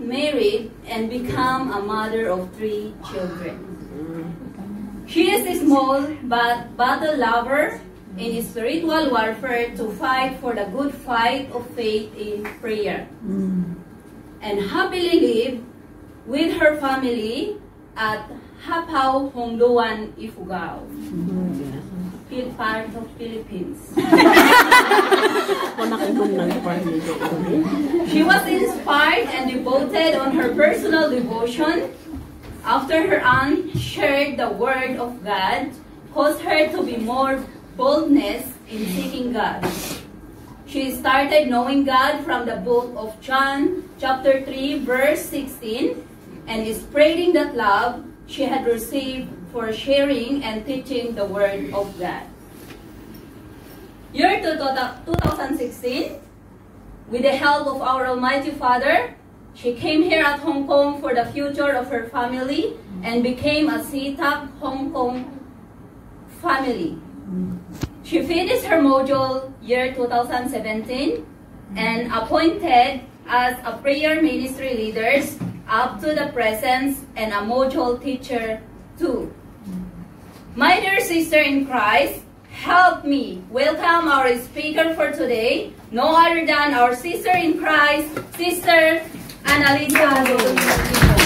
married and become a mother of three children. She is a small but battle lover in spiritual warfare to fight for the good fight of faith in prayer. And happily live with her family at Hapao, Hungduan, Ifugao, Phil- part of Philippines. She was inspired and devoted on her personal devotion after her aunt shared the word of God, caused her to be more boldness in seeking God. She started knowing God from the book of John, chapter 3, verse 16, and is spreading that love she had received for sharing and teaching the word of God. Year 2016, with the help of our Almighty Father, she came here at Hong Kong for the future of her family and became a CTAC Hong Kong family. She finished her module year 2017 and appointed as a prayer ministry leaders up to the present and a module teacher too. My dear sister in Christ, help me welcome our speaker for today, no other than our sister in Christ, Sister Annalisa.